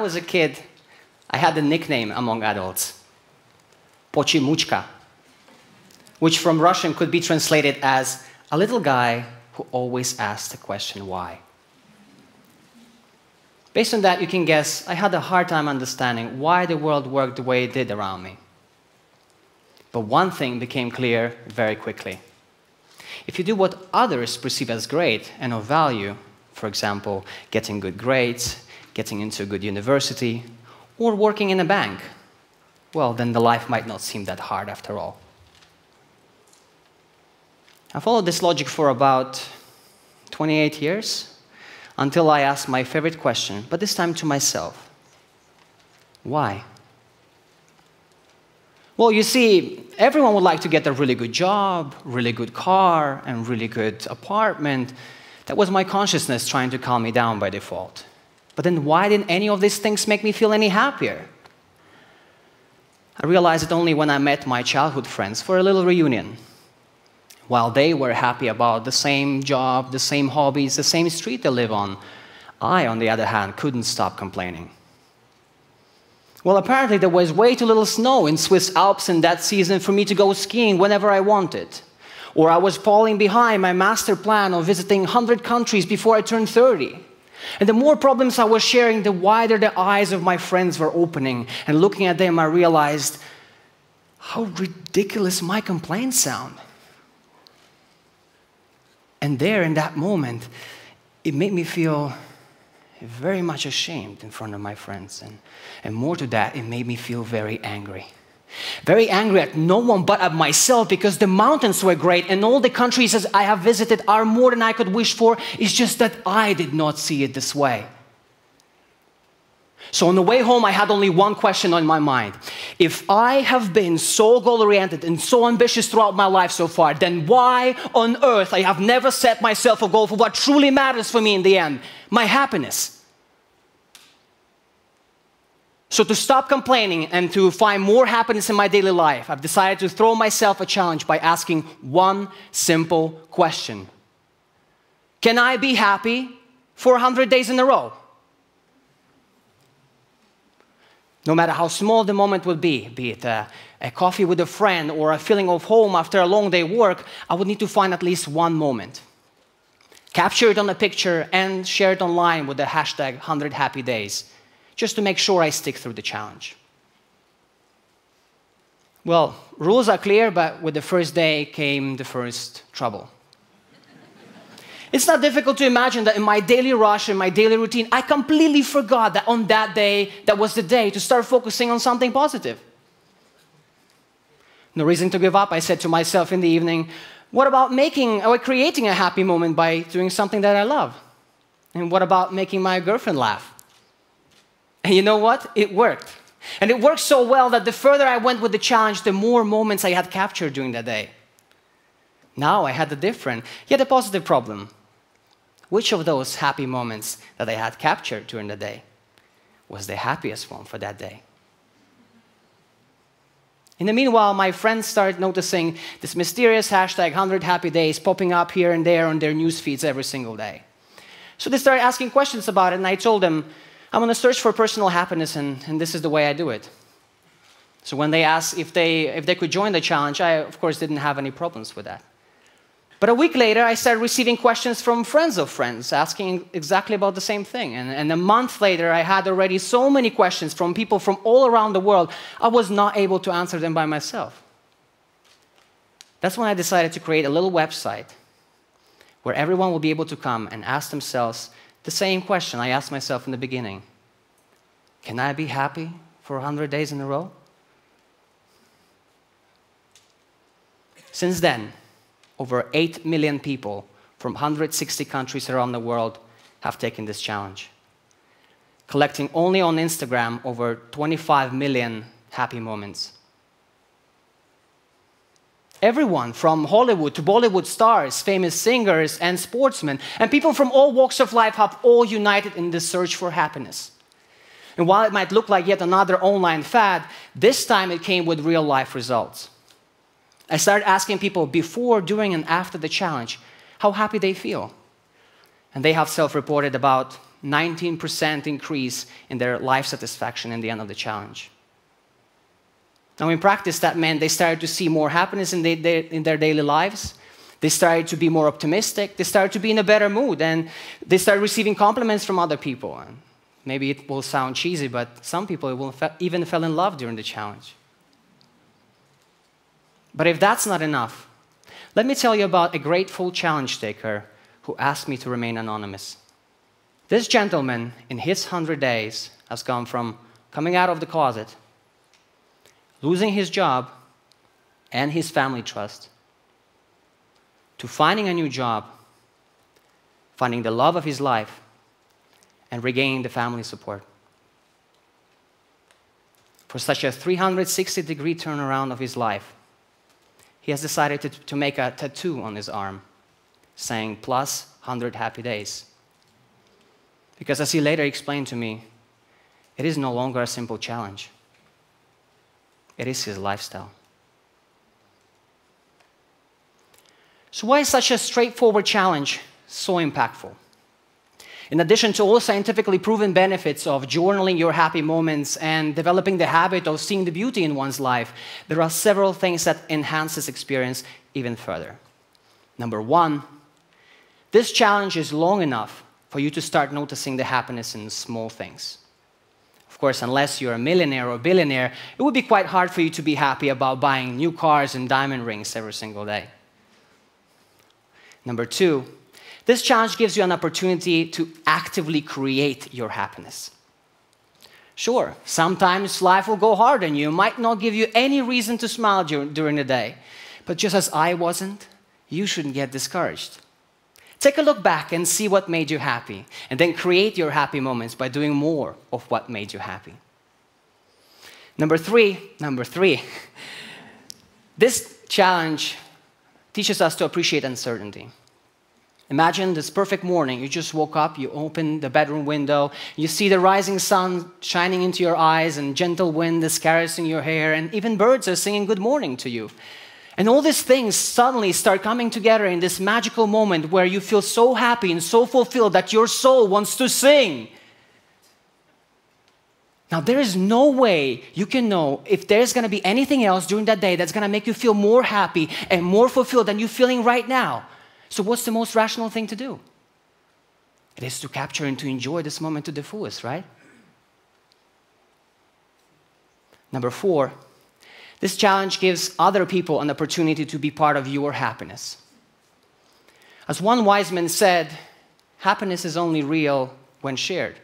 Was a kid, I had a nickname among adults, Pochimuchka, which from Russian could be translated as a little guy who always asks the question why. Based on that, you can guess I had a hard time understanding why the world worked the way it did around me. But one thing became clear very quickly. If you do what others perceive as great and of value, for example, getting good grades, getting into a good university, or working in a bank, well, then the life might not seem that hard after all. I followed this logic for about 28 years until I asked my favorite question, but this time to myself Why? Well, you see, everyone would like to get a really good job, really good car, and really good apartment. That was my consciousness trying to calm me down by default. But then why didn't any of these things make me feel any happier? I realized it only when I met my childhood friends for a little reunion. While they were happy about the same job, the same hobbies, the same street they live on, I, on the other hand, couldn't stop complaining. Well, apparently there was way too little snow in Swiss Alps in that season for me to go skiing whenever I wanted. Or I was falling behind my master plan of visiting 100 countries before I turned 30. And the more problems I was sharing, the wider the eyes of my friends were opening. And looking at them, I realized how ridiculous my complaints sound. And there, in that moment, it made me feel very much ashamed in front of my friends. And, and more to that, it made me feel very angry. Very angry at no one but at myself because the mountains were great and all the countries as I have visited are more than I could wish for. It's just that I did not see it this way. So on the way home, I had only one question on my mind. If I have been so goal oriented and so ambitious throughout my life so far, then why on earth I have never set myself a goal for what truly matters for me in the end my happiness? So, to stop complaining and to find more happiness in my daily life, I've decided to throw myself a challenge by asking one simple question Can I be happy for 100 days in a row? No matter how small the moment would be, be it a, a coffee with a friend or a feeling of home after a long day work, I would need to find at least one moment. Capture it on a picture and share it online with the hashtag 100 happy days just to make sure I stick through the challenge. Well, rules are clear, but with the first day came the first trouble. It's not difficult to imagine that in my daily rush, in my daily routine, I completely forgot that on that day, that was the day to start focusing on something positive. No reason to give up, I said to myself in the evening, what about making or creating a happy moment by doing something that I love? And what about making my girlfriend laugh? And you know what? It worked. And it worked so well that the further I went with the challenge, the more moments I had captured during that day. Now I had a different, yet a positive problem. Which of those happy moments that I had captured during the day was the happiest one for that day? In the meanwhile, my friends started noticing this mysterious hashtag 100 happy days popping up here and there on their news feeds every single day. So they started asking questions about it, and I told them, I'm on a search for personal happiness, and, and this is the way I do it. So when they asked if they, if they could join the challenge, I, of course, didn't have any problems with that. But a week later, I started receiving questions from friends of friends asking exactly about the same thing. And, and, a month later, I had already so many questions from people from all around the world, I was not able to answer them by myself. That's when I decided to create a little website where everyone will be able to come and ask themselves the same question I asked myself in the beginning Can I be happy for 100 days in a row? Since then, over 8 million people from 160 countries around the world have taken this challenge, collecting only on Instagram over 25 million happy moments. Everyone from Hollywood to Bollywood stars, famous singers, and sportsmen, and people from all walks of life have all united in the search for happiness. And while it might look like yet another online fad, this time it came with real life results. I started asking people before, during, and after the challenge how happy they feel. And they have self reported about 19% increase in their life satisfaction in the end of the challenge. Now, in practice, that meant they started to see more happiness in, in their daily lives. They started to be more optimistic. They started to be in a better mood. And they started receiving compliments from other people. And maybe it will sound cheesy, but some people even fell in love during the challenge. But if that's not enough, let me tell you about a grateful challenge taker who asked me to remain anonymous. This gentleman, in his 100 days, has gone from coming out of the closet, losing his job and his family trust, to finding a new job, finding the love of his life, and regaining the family support. For such a 360 degree turnaround of his life, he has decided to, to make a tattoo on his arm saying plus 100 happy days. Because as he later explained to me, it is no longer a simple challenge, it is his lifestyle. So, why is such a straightforward challenge so impactful? In addition to all scientifically proven benefits of journaling your happy moments and developing the habit of seeing the beauty in one's life, there are several things that enhance this experience even further. Number one, this challenge is long enough for you to start noticing the happiness in small things. Of course, unless you're a millionaire or billionaire, it would be quite hard for you to be happy about buying new cars and diamond rings every single day. Number two, this challenge gives you an opportunity to actively create your happiness. Sure, sometimes life will go hard on you, might not give you any reason to smile during the day. But just as I wasn't, you shouldn't get discouraged. Take a look back and see what made you happy, and then create your happy moments by doing more of what made you happy. Number three, number three, this challenge teaches us to appreciate uncertainty. Imagine this perfect morning. You just woke up, you open the bedroom window, you see the rising sun shining into your eyes, and gentle wind is caressing your hair, and even birds are singing good morning to you. And all these things suddenly start coming together in this magical moment where you feel so happy and so fulfilled that your soul wants to sing. Now, there is no way you can know if there's going to be anything else during that day that's going to make you feel more happy and more fulfilled than you're feeling right now. So, what's the most rational thing to do? It is to capture and to enjoy this moment to the fullest, right? Number four, this challenge gives other people an opportunity to be part of your happiness. As one wise man said, happiness is only real when shared.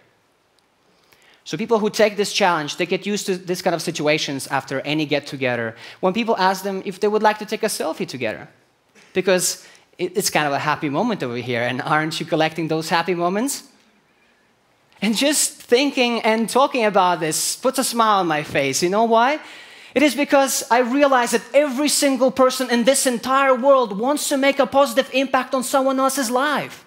So, people who take this challenge, they get used to this kind of situations after any get together. When people ask them if they would like to take a selfie together, because it's kind of a happy moment over here, and aren't you collecting those happy moments? And just thinking and talking about this puts a smile on my face. You know why? It is because I realize that every single person in this entire world wants to make a positive impact on someone else's life.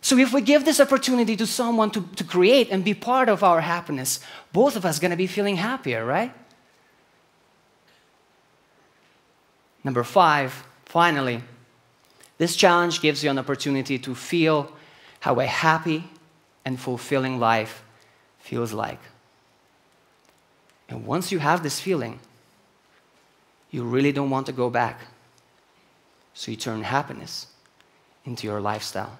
So if we give this opportunity to someone to, to create and be part of our happiness, both of us are going to be feeling happier, right? Number five, finally, this challenge gives you an opportunity to feel how a happy and fulfilling life feels like. And once you have this feeling, you really don't want to go back. So you turn happiness into your lifestyle.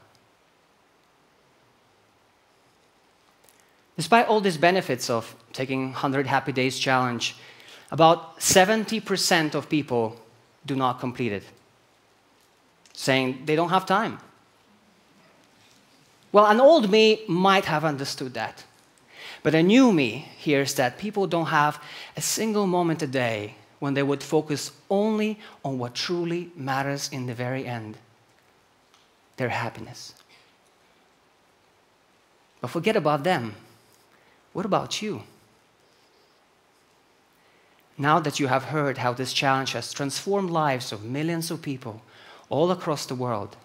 Despite all these benefits of taking 100 Happy Days challenge, about 70% of people do not complete it, saying they don't have time. Well, an old me might have understood that. But a new me hears that people don't have a single moment a day when they would focus only on what truly matters in the very end their happiness. But forget about them. What about you? Now that you have heard how this challenge has transformed lives of millions of people all across the world,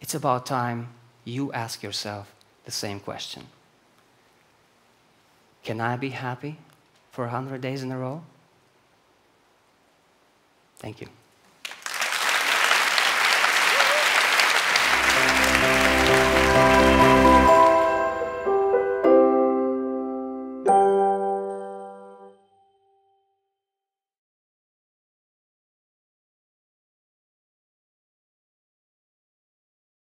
it's about time you ask yourself the same question. Can I be happy for 100 days in a row? Thank you.